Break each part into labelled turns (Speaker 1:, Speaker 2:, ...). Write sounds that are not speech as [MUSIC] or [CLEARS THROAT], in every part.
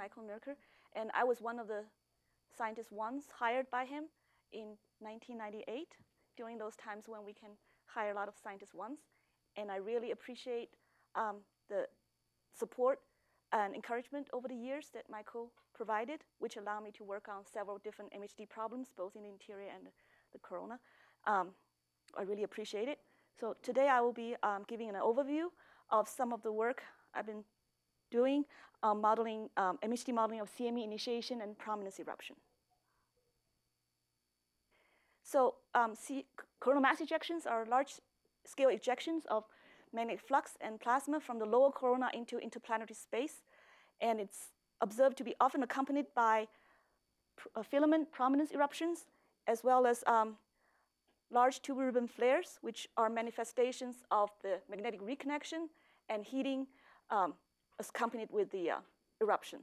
Speaker 1: Michael Knoelker, and I was one of the scientists once hired by him in 1998, during those times when we can hire a lot of scientists once. And I really appreciate um, the support and encouragement over the years that Michael provided, which allowed me to work on several different MHD problems, both in the interior and the corona. Um, I really appreciate it. So today I will be um, giving an overview of some of the work I've been doing um, modeling, um, MHD modeling of CME initiation and prominence eruption. So um, coronal mass ejections are large-scale ejections of magnetic flux and plasma from the lower corona into interplanetary space, and it's observed to be often accompanied by uh, filament prominence eruptions, as well as um, large ribbon flares, which are manifestations of the magnetic reconnection and heating um, accompanied with the uh, eruption.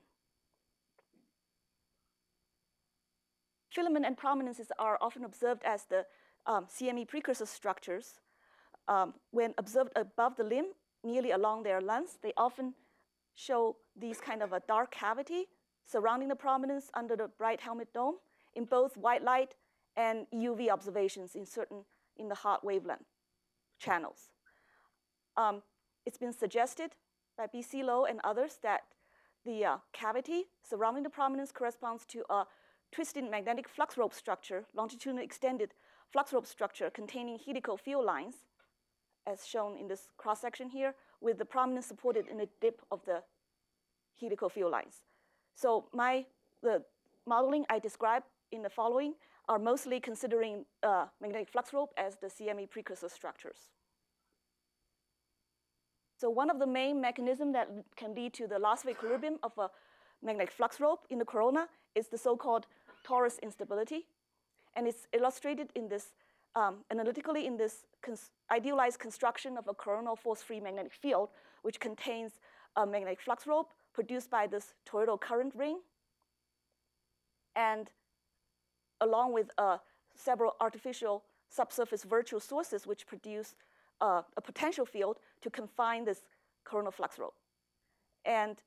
Speaker 1: Filament and prominences are often observed as the um, CME precursor structures. Um, when observed above the limb, nearly along their length, they often show these kind of a dark cavity surrounding the prominence under the bright helmet dome in both white light and UV observations in certain in the hot wavelength channels. Um, it's been suggested by B.C. Low and others that the uh, cavity surrounding the prominence corresponds to a twisted magnetic flux rope structure, longitudinal extended flux rope structure containing helical field lines, as shown in this cross section here, with the prominence supported in the dip of the helical field lines. So my the modeling I described in the following are mostly considering uh, magnetic flux rope as the CME precursor structures. So one of the main mechanisms that can lead to the loss of equilibrium of a magnetic flux rope in the corona is the so-called torus instability. And it's illustrated in this, um, analytically in this cons idealized construction of a coronal force-free magnetic field, which contains a magnetic flux rope produced by this toroidal current ring. And along with uh, several artificial subsurface virtual sources which produce uh, a potential field to confine this coronal flux rope. And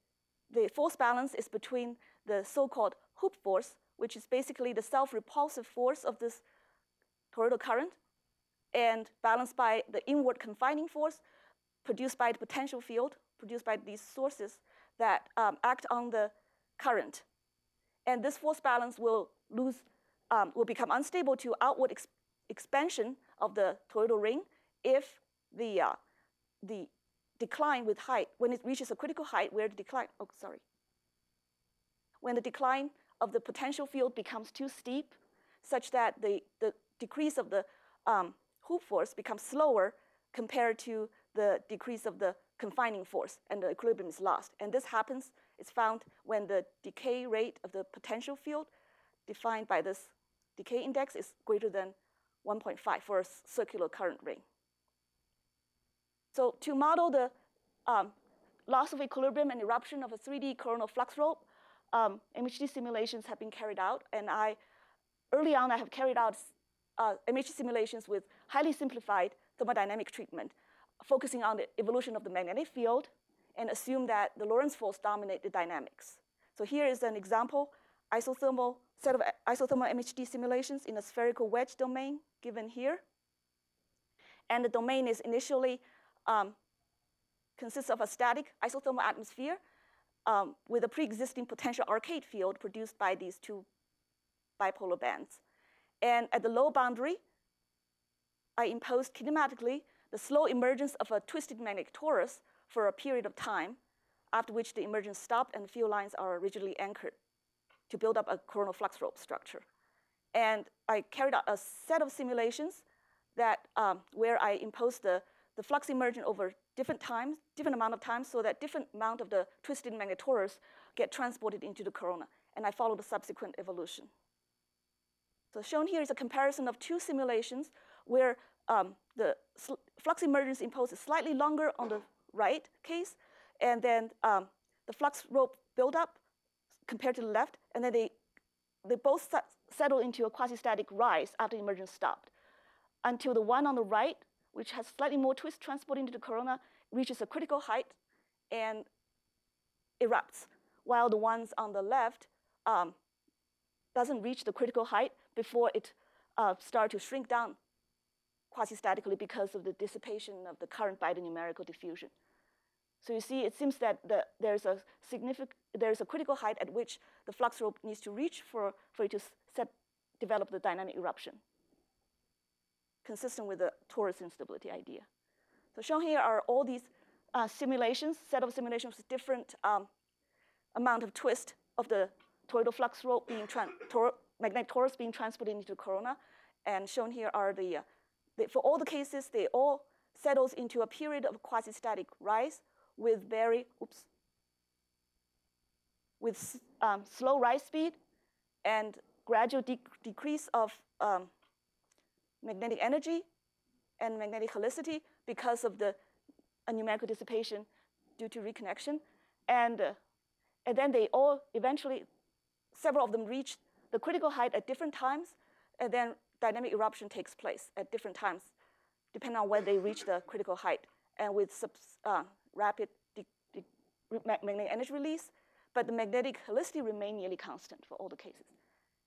Speaker 1: the force balance is between the so-called hoop force, which is basically the self-repulsive force of this toroidal current, and balanced by the inward confining force produced by the potential field produced by these sources that um, act on the current. And this force balance will lose, um, will become unstable to outward ex expansion of the toroidal ring if the, uh, the decline with height, when it reaches a critical height where the decline, oh, sorry. When the decline of the potential field becomes too steep, such that the, the decrease of the um, hoop force becomes slower compared to the decrease of the confining force, and the equilibrium is lost. And this happens, it's found when the decay rate of the potential field, defined by this decay index, is greater than 1.5 for a circular current ring. So to model the um, loss of equilibrium and eruption of a 3D coronal flux rope, um, MHD simulations have been carried out. And I, early on, I have carried out uh, MHD simulations with highly simplified thermodynamic treatment, focusing on the evolution of the magnetic field and assume that the Lorentz force dominate the dynamics. So here is an example isothermal set of isothermal MHD simulations in a spherical wedge domain given here. And the domain is initially um, consists of a static isothermal atmosphere um, with a pre-existing potential arcade field produced by these two bipolar bands. And at the low boundary, I imposed kinematically the slow emergence of a twisted magnetic torus for a period of time, after which the emergence stopped and the field lines are rigidly anchored to build up a coronal flux rope structure. And I carried out a set of simulations that um, where I imposed the the flux emergent over different times, different amount of times, so that different amount of the twisted torus get transported into the corona. And I follow the subsequent evolution. So shown here is a comparison of two simulations where um, the flux emergence imposed is slightly longer on the right case, and then um, the flux rope buildup compared to the left, and then they, they both settle into a quasi-static rise after emergence stopped. Until the one on the right which has slightly more twist transport into the corona, reaches a critical height and erupts while the ones on the left um, doesn't reach the critical height before it uh, start to shrink down quasi-statically because of the dissipation of the current by the numerical diffusion. So you see, it seems that the, there's a significant, there's a critical height at which the flux rope needs to reach for, for it to set, develop the dynamic eruption, consistent with the torus instability idea. So shown here are all these uh, simulations, set of simulations with different um, amount of twist of the toroidal flux rope being tor magnetic torus being transported into the corona. And shown here are the, uh, the, for all the cases, they all settles into a period of quasi-static rise with very, oops, with um, slow rise speed and gradual de decrease of um, magnetic energy and magnetic helicity because of the uh, numerical dissipation due to reconnection. And, uh, and then they all eventually, several of them reach the critical height at different times, and then dynamic eruption takes place at different times, depending on when they reach the critical height, and with uh, rapid magnetic energy release, but the magnetic helicity remain nearly constant for all the cases.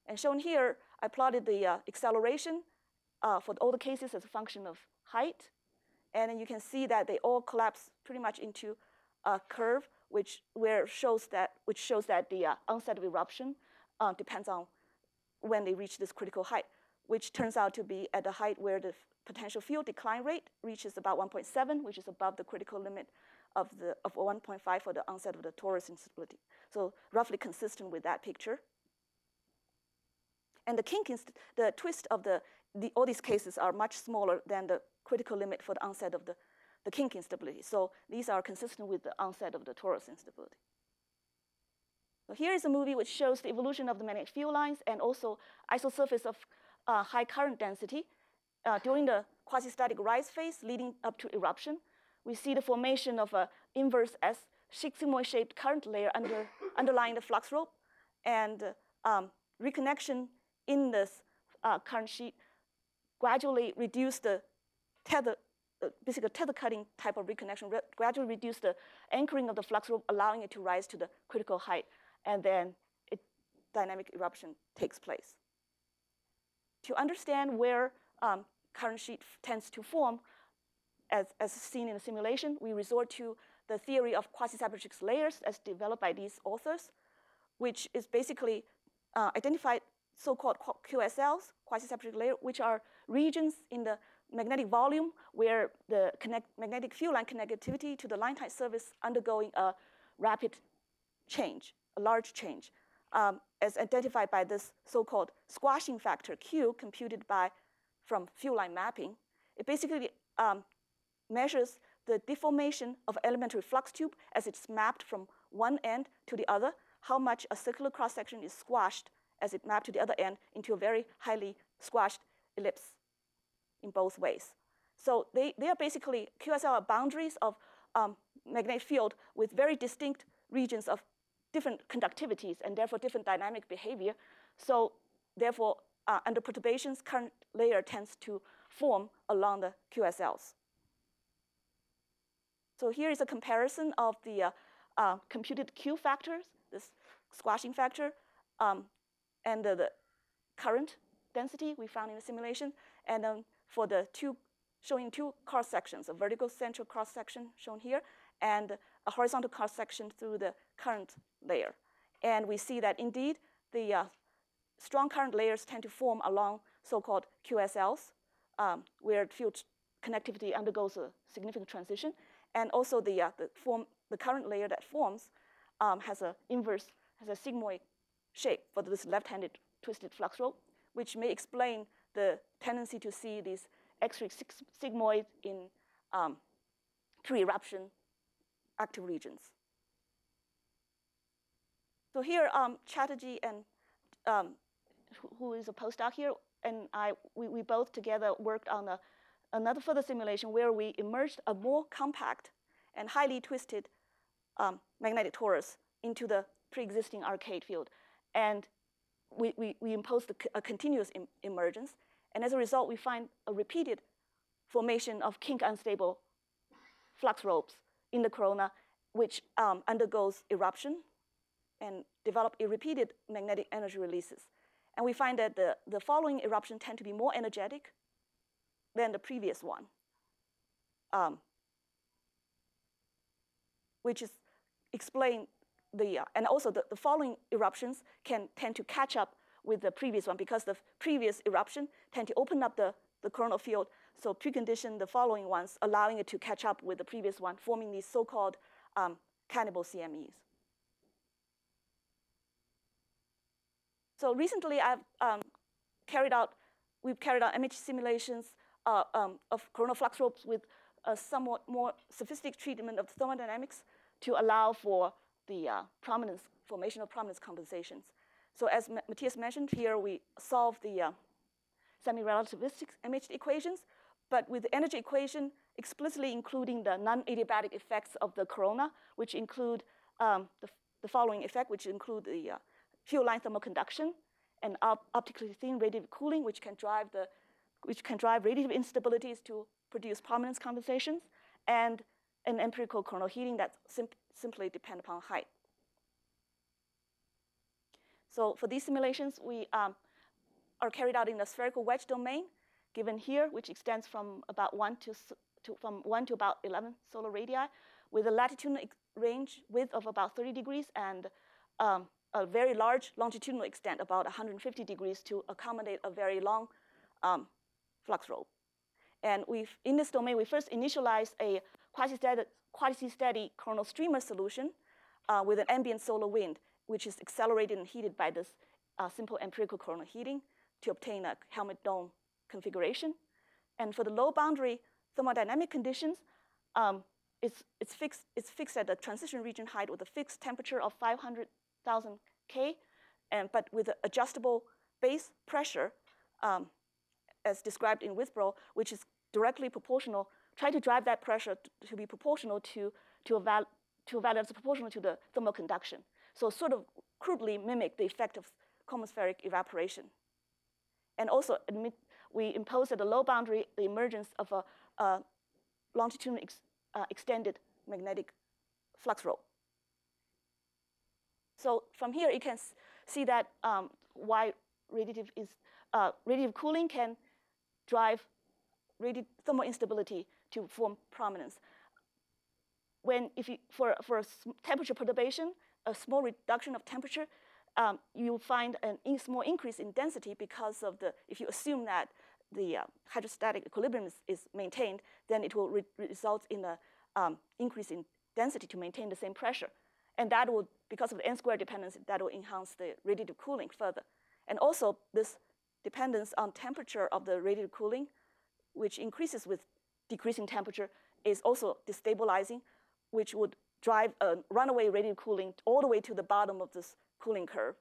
Speaker 1: And shown here, I plotted the uh, acceleration uh, for all the cases as a function of height. And you can see that they all collapse pretty much into a curve, which where shows that which shows that the uh, onset of eruption uh, depends on when they reach this critical height, which turns out to be at the height where the potential field decline rate reaches about 1.7, which is above the critical limit of, the, of 1.5 for the onset of the torus instability. So roughly consistent with that picture. And the kink, the twist of the, the, all these cases are much smaller than the critical limit for the onset of the, the kink instability. So these are consistent with the onset of the torus instability. So here is a movie which shows the evolution of the magnetic field lines and also isosurface of uh, high current density uh, during the quasi-static rise phase leading up to eruption we see the formation of an inverse S sigmoid-shaped current layer under, [COUGHS] underlying the flux rope, and um, reconnection in this uh, current sheet gradually reduce the tether, uh, basically tether cutting type of reconnection, re gradually reduce the anchoring of the flux rope, allowing it to rise to the critical height, and then it, dynamic eruption takes place. To understand where um, current sheet tends to form, as, as seen in the simulation, we resort to the theory of quasi-separatrix layers as developed by these authors, which is basically uh, identified so-called QSLs, quasi-separatrix layer, which are regions in the magnetic volume where the connect, magnetic field line connectivity to the line type surface undergoing a rapid change, a large change, um, as identified by this so-called squashing factor Q computed by from field line mapping. It basically um, measures the deformation of elementary flux tube as it's mapped from one end to the other, how much a circular cross-section is squashed as it mapped to the other end into a very highly squashed ellipse in both ways. So they, they are basically, QSL are boundaries of um, magnetic field with very distinct regions of different connectivities and therefore different dynamic behavior. So therefore, uh, under perturbations, current layer tends to form along the QSLs. So here is a comparison of the uh, uh, computed Q factors, this squashing factor, um, and the, the, current density we found in the simulation, and then for the two, showing two cross sections, a vertical central cross section shown here, and a horizontal cross section through the current layer. And we see that indeed the uh, strong current layers tend to form along so-called QSLs, um, where field connectivity undergoes a significant transition. And also the, uh, the, form, the current layer that forms um, has an inverse, has a sigmoid shape for this left-handed twisted flux rope, which may explain the tendency to see these X-ray sigmoid in um, pre-eruption active regions. So here, um, Chatterjee and um, who is a postdoc here, and I, we, we both together worked on a another further simulation where we emerged a more compact and highly twisted um, magnetic torus into the pre-existing arcade field. And we, we, we imposed a, a continuous Im emergence. And as a result, we find a repeated formation of kink unstable flux ropes in the corona, which um, undergoes eruption and develop repeated magnetic energy releases. And we find that the, the following eruption tend to be more energetic than the previous one, um, which is explain the, uh, and also the, the following eruptions can tend to catch up with the previous one because the previous eruption tend to open up the, the coronal field, so precondition the following ones, allowing it to catch up with the previous one, forming these so-called um, cannibal CMEs. So recently I've um, carried out, we've carried out MHD simulations uh, um, of coronal flux ropes with a somewhat more sophisticated treatment of thermodynamics to allow for the uh, prominence, formation of prominence condensations. So as Matthias mentioned here, we solve the uh, semi-relativistic MHD equations, but with the energy equation explicitly including the non-adiabatic effects of the corona, which include um, the, the, following effect, which include the uh, field line thermal conduction and op optically thin radiative cooling, which can drive the which can drive radiative instabilities to produce prominence condensations, and an empirical coronal heating that sim simply depend upon height. So for these simulations, we um, are carried out in the spherical wedge domain, given here, which extends from about one to, to from one to about 11 solar radii, with a latitudinal range width of about 30 degrees and um, a very large longitudinal extent, about 150 degrees, to accommodate a very long um, flux rope. And we've, in this domain, we first initialize a quasi-steady, quasi-steady coronal streamer solution uh, with an ambient solar wind, which is accelerated and heated by this uh, simple empirical coronal heating to obtain a helmet dome configuration. And for the low boundary thermodynamic conditions, um, it's, it's, fixed, it's fixed at the transition region height with a fixed temperature of 500,000 K, and, but with adjustable base pressure, um, as described in Withbroe, which is directly proportional, try to drive that pressure to, be proportional to, to, a val to a value that's proportional to the thermal conduction. So sort of crudely mimic the effect of chromospheric evaporation. And also admit, we impose at the low boundary the emergence of a, a longitudinal ex, uh, extended magnetic flux rope. So from here, you can see that um, why radiative, is, uh, radiative cooling can drive radiative thermal instability to form prominence. When if you, for, for temperature perturbation, a small reduction of temperature, um, you'll find a in small increase in density because of the, if you assume that the uh, hydrostatic equilibrium is, is, maintained, then it will re result in an um, increase in density to maintain the same pressure. And that will, because of the n squared dependence, that will enhance the radiative cooling further. And also this dependence on temperature of the radiative cooling, which increases with decreasing temperature, is also destabilizing, which would drive a runaway radiative cooling all the way to the bottom of this cooling curve.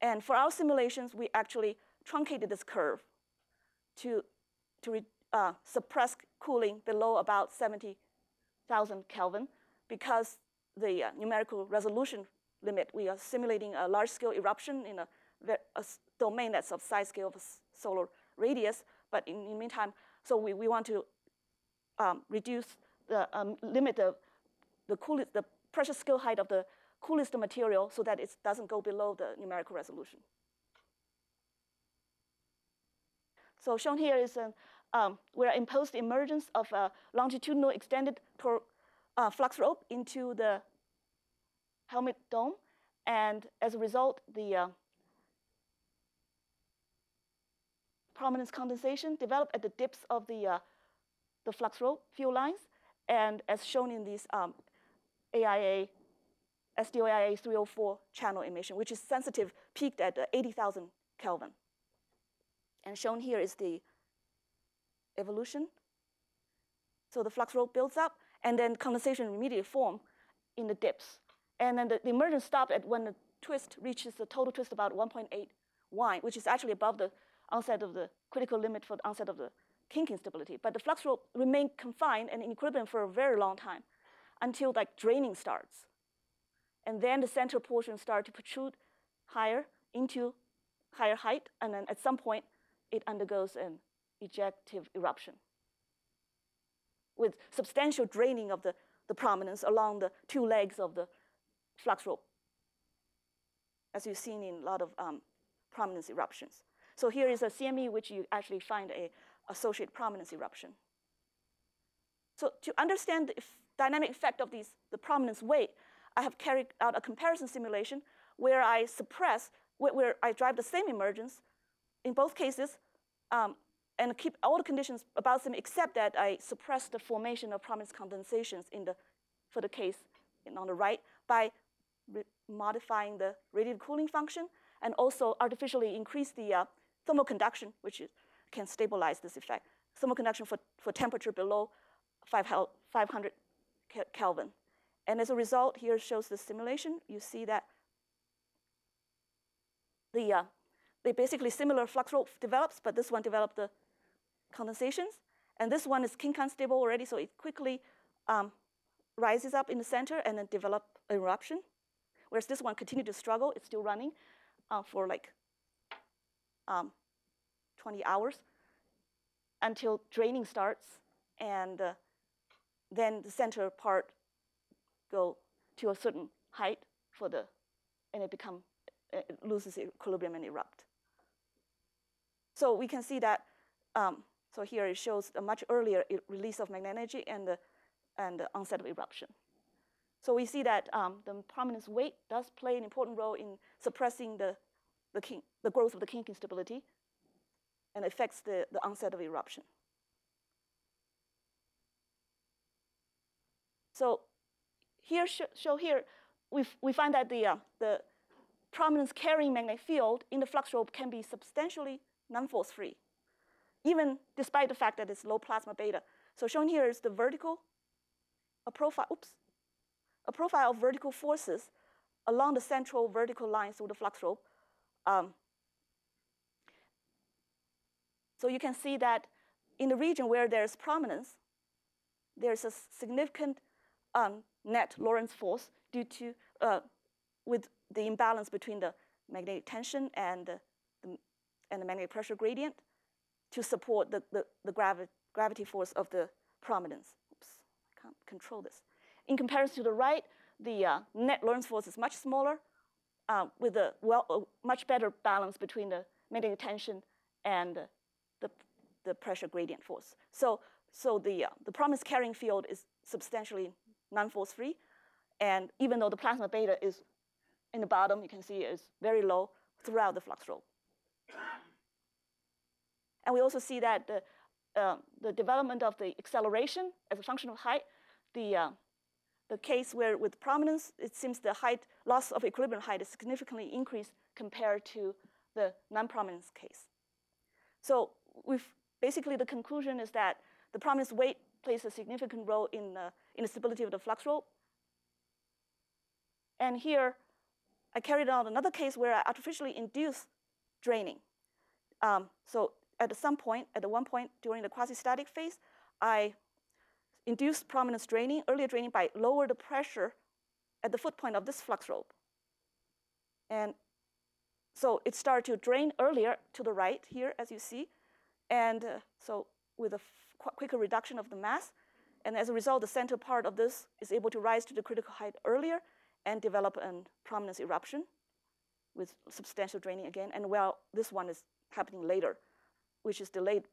Speaker 1: And for our simulations, we actually truncated this curve to, to uh, suppress cooling below about 70,000 Kelvin because the uh, numerical resolution limit, we are simulating a large-scale eruption in a, a, domain that's of size scale of a solar radius. But in, the meantime, so we, we want to um, reduce the um, limit the the coolest the pressure scale height of the coolest material so that it doesn't go below the numerical resolution. So shown here is an um, where imposed emergence of a longitudinal extended uh, flux rope into the helmet dome. And as a result, the uh, prominence condensation developed at the dips of the, uh, the flux rope field lines. And as shown in this um, AIA, SDO-AIA 304 channel emission, which is sensitive, peaked at 80,000 Kelvin. And shown here is the evolution. So the flux rope builds up, and then condensation immediately form in the dips. And then the, the emergence stopped at when the twist reaches the total twist about 1.8 y, which is actually above the onset of the critical limit for the onset of the kink instability. But the flux rope remained confined and in equilibrium for a very long time until like draining starts. And then the central portion start to protrude higher into higher height, and then at some point, it undergoes an ejective eruption with substantial draining of the, the prominence along the two legs of the flux rope. as you've seen in a lot of um, prominence eruptions. So here is a CME which you actually find a associated prominence eruption. So to understand the dynamic effect of these, the prominence weight, I have carried out a comparison simulation where I suppress, where, where I drive the same emergence in both cases um, and keep all the conditions about them except that I suppress the formation of prominence condensations in the, for the case on the right by modifying the radiative cooling function and also artificially increase the uh, thermal conduction, which is, can stabilize this effect. Thermal conduction for, for temperature below 500 Kelvin. And as a result, here shows the simulation. You see that the, uh, they basically similar flux rope develops, but this one developed the condensations. And this one is kink unstable already, so it quickly um, rises up in the center and then develop eruption. Whereas this one continued to struggle, it's still running uh, for like um, 20 hours until draining starts, and uh, then the center part go to a certain height for the, and it become, it loses equilibrium and erupt. So we can see that, um, so here it shows a much earlier release of magnetic energy and the, and the onset of eruption. So we see that um, the prominence weight does play an important role in suppressing the, the, kink, the growth of the kink instability and affects the, the onset of eruption. So here, sh show here, we, we find that the, uh, the prominence carrying magnetic field in the flux rope can be substantially non-force free, even despite the fact that it's low plasma beta. So shown here is the vertical, a profile, oops, a profile of vertical forces along the central vertical line through the flux rope. Um, so you can see that in the region where there's prominence, there's a significant um, net Lorentz force due to, uh, with the imbalance between the magnetic tension and the, the, and the magnetic pressure gradient to support the, the, the gravi gravity force of the prominence. Oops, I can't control this. In comparison to the right, the uh, net Lorentz force is much smaller uh, with a well, a much better balance between the magnetic tension and the, pressure gradient force. So, so the, uh, the prominence carrying field is substantially non-force free. And even though the plasma beta is in the bottom, you can see is very low throughout the flux rope. [COUGHS] And we also see that the, uh, the development of the acceleration as a function of height, the, uh, the case where with prominence, it seems the height, loss of equilibrium height is significantly increased compared to the non-prominence case. So we've, basically the conclusion is that the prominence weight plays a significant role in, uh, in the stability of the flux rope. And here, I carried out another case where I artificially induced draining. Um, so at some point, at the one point during the quasi-static phase, I induced prominence draining, earlier draining by lower the pressure at the foot point of this flux rope. And so it started to drain earlier to the right here, as you see. And uh, so with a quicker reduction of the mass. And as a result, the center part of this is able to rise to the critical height earlier and develop a prominence eruption with substantial draining again. And well, this one is happening later, which is delayed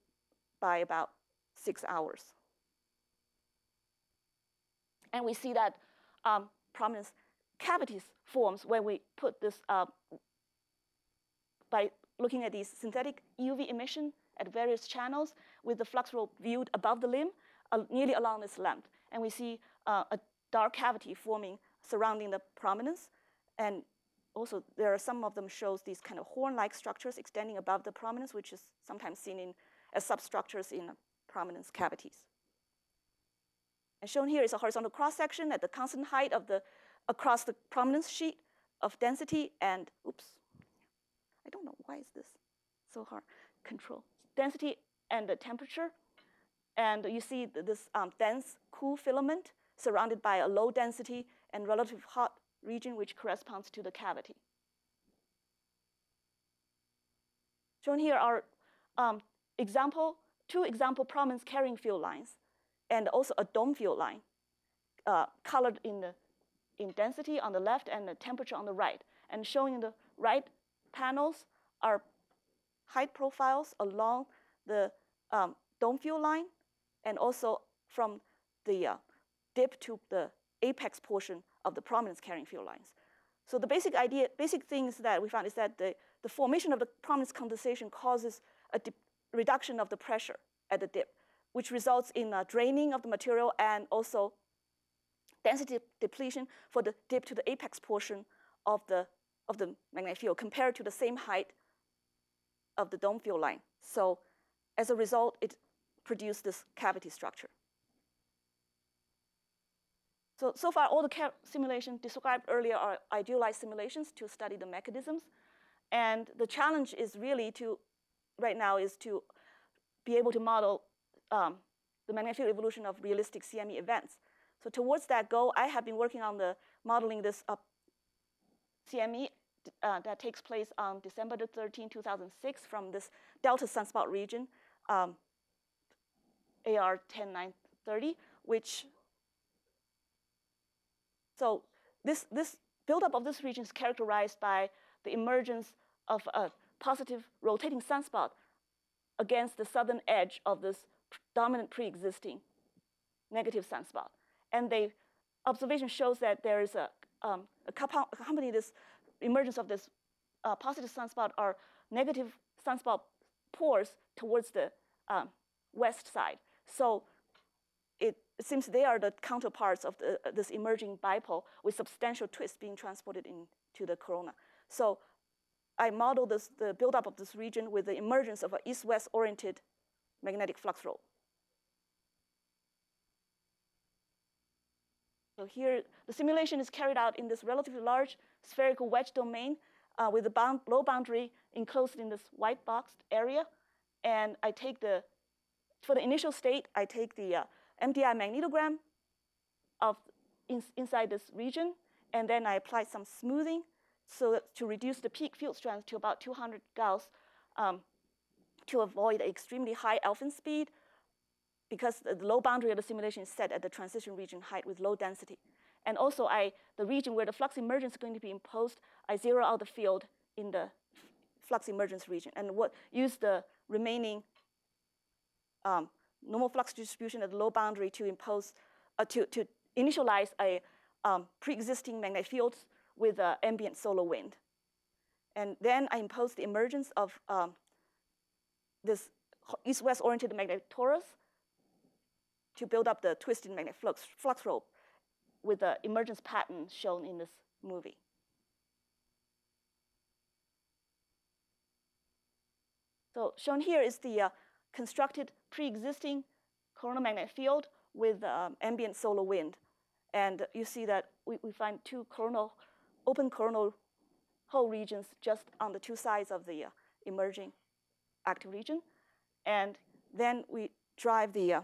Speaker 1: by about six hours. And we see that um, prominence cavities forms when we put this uh, by looking at these synthetic UV emission at various channels with the flux rope viewed above the limb, uh, nearly along its length. And we see uh, a dark cavity forming surrounding the prominence. And also there are some of them shows these kind of horn-like structures extending above the prominence, which is sometimes seen in, as substructures in prominence cavities. And shown here is a horizontal cross-section at the constant height of the, across the prominence sheet of density and, oops, I don't know, why is this so hard? Control density and the temperature. And you see this um, dense, cool filament surrounded by a low density and relative hot region, which corresponds to the cavity. Shown here are um, example, two example prominence carrying field lines, and also a dome field line, uh, colored in, the, in density on the left and the temperature on the right, and showing the right panels are height profiles along the um, dome field line and also from the uh, dip to the apex portion of the prominence carrying field lines. So the basic idea, basic things that we found is that the, the formation of the prominence condensation causes a reduction of the pressure at the dip, which results in a draining of the material and also density depletion for the dip to the apex portion of the, of the magnetic field compared to the same height of the dome field line. So as a result, it produced this cavity structure. So, so far, all the simulations described earlier are idealized simulations to study the mechanisms. And the challenge is really to, right now, is to be able to model um, the magnetic field evolution of realistic CME events. So towards that goal, I have been working on the modeling this uh, CME uh, that takes place on December the 13, 2006 from this delta sunspot region, um, AR 10930, which, so this, this buildup of this region is characterized by the emergence of a positive rotating sunspot against the southern edge of this dominant pre-existing negative sunspot. And the observation shows that there is a, um, accompany this emergence of this uh, positive sunspot are negative sunspot pores towards the um, west side. So it, seems they are the counterparts of the, uh, this emerging dipole with substantial twists being transported into the corona. So I modeled this, the buildup of this region with the emergence of an east-west oriented magnetic flux rope. So here, the simulation is carried out in this relatively large spherical wedge domain uh, with the bound, low boundary enclosed in this white boxed area. And I take the, for the initial state, I take the uh, MDI magnetogram of in, inside this region, and then I apply some smoothing so to reduce the peak field strength to about 200 Gauss um, to avoid extremely high Alfvén speed because the low boundary of the simulation is set at the transition region height with low density. And also, I, the region where the flux emergence is going to be imposed, I zero out the field in the flux emergence region and what use the remaining um, normal flux distribution at the low boundary to impose, uh, to, to initialize a um, pre-existing magnetic field with uh, ambient solar wind. And then I impose the emergence of um, this east-west oriented magnetic torus to build up the twisted magnetic flux, flux rope with the emergence pattern shown in this movie. So shown here is the uh, constructed pre-existing coronal magnetic field with um, ambient solar wind. And you see that we, we find two coronal, open coronal hole regions just on the two sides of the uh, emerging active region. And then we drive the uh,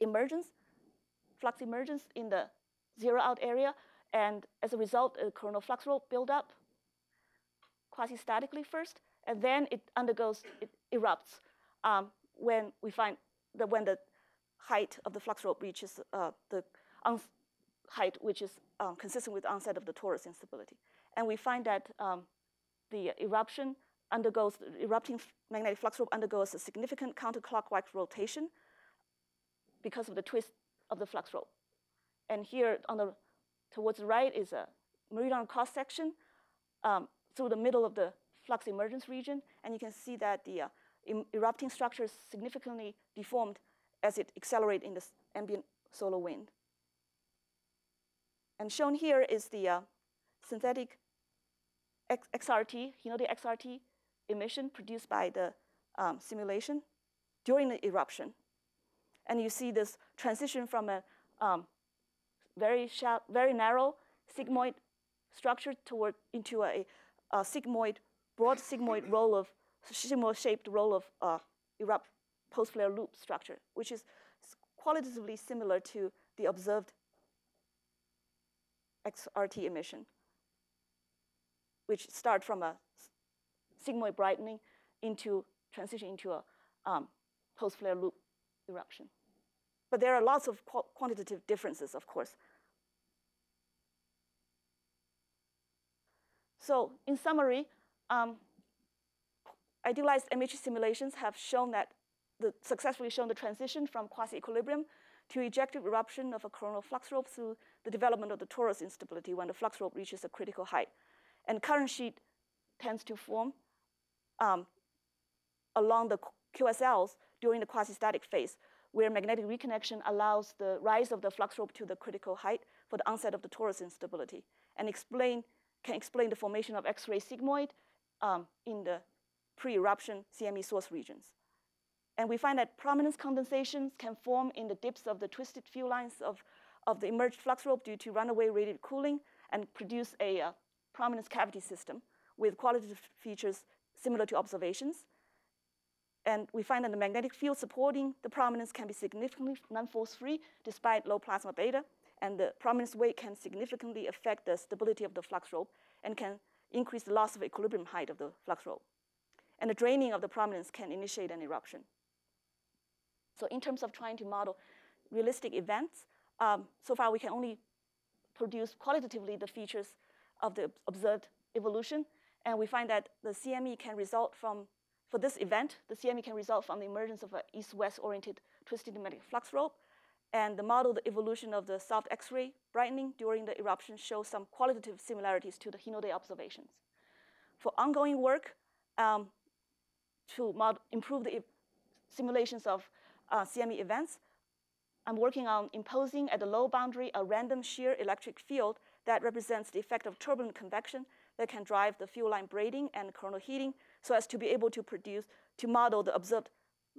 Speaker 1: emergence, flux emergence in the zero out area. And as a result, a coronal flux rope build up quasi-statically first, and then it undergoes, it erupts um, when we find that when the height of the flux rope reaches uh, the height which is um, consistent with onset of the torus instability. And we find that um, the eruption undergoes, the erupting magnetic flux rope undergoes a significant counterclockwise rotation because of the twist of the flux rope. And here on the towards the right is a meridional cross section um, through the middle of the flux emergence region, and you can see that the uh, erupting structure is significantly deformed as it accelerates in the ambient solar wind. And shown here is the uh, synthetic X XRT, you know the XRT emission produced by the um, simulation during the eruption. And you see this transition from a um, very sharp, very narrow sigmoid structure toward into a, a sigmoid, broad sigmoid [CLEARS THROAT] roll of sigmoid-shaped roll of uh, erupt post-flare loop structure, which is qualitatively similar to the observed XRT emission, which start from a sigmoid brightening into transition into a um, post-flare loop eruption. But there are lots of qu quantitative differences, of course. So in summary, um, idealized MHD simulations have shown that the, successfully shown the transition from quasi-equilibrium to ejective eruption of a coronal flux rope through the development of the torus instability when the flux rope reaches a critical height. And current sheet tends to form um, along the QSLs during the quasi-static phase, where magnetic reconnection allows the rise of the flux rope to the critical height for the onset of the torus instability, and explain, can explain the formation of X-ray sigmoid um, in the pre-eruption CME source regions. And we find that prominence condensations can form in the dips of the twisted field lines of, of the emerged flux rope due to runaway radiated cooling and produce a uh, prominence cavity system with qualitative features similar to observations. And we find that the magnetic field supporting the prominence can be significantly non-force free despite low plasma beta. And the prominence weight can significantly affect the stability of the flux rope and can increase the loss of equilibrium height of the flux rope. And the draining of the prominence can initiate an eruption. So in terms of trying to model realistic events, um, so far we can only produce qualitatively the features of the observed evolution. And we find that the CME can result from, for this event, the CME can result from the emergence of an east-west oriented twisted magnetic flux rope. And the model, the evolution of the soft X-ray brightening during the eruption shows some qualitative similarities to the Hinode observations. For ongoing work um, to improve the simulations of uh, CME events, I'm working on imposing at the low boundary a random shear electric field that represents the effect of turbulent convection that can drive the field line braiding and coronal heating so as to be able to produce, to model the observed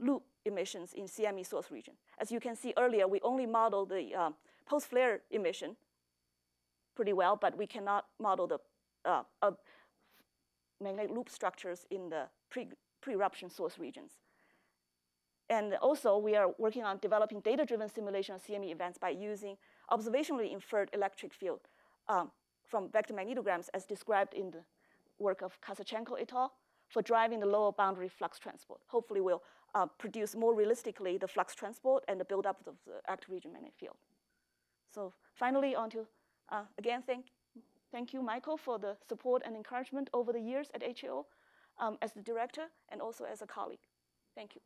Speaker 1: loop emissions in CME source region. As you can see earlier, we only model the um, post-flare emission pretty well, but we cannot model the uh, uh, magnetic loop structures in the pre-eruption source regions. And also, we are working on developing data-driven simulation of CME events by using observationally inferred electric field um, from vector magnetograms as described in the work of Kazachenko et al. for driving the lower boundary flux transport. Hopefully will uh, produce more realistically the flux transport and the buildup of the active region magnetic field. So finally, on to, uh, again, thank, thank you, Michael, for the support and encouragement over the years at HAO um, as the director and also as a colleague. Thank you.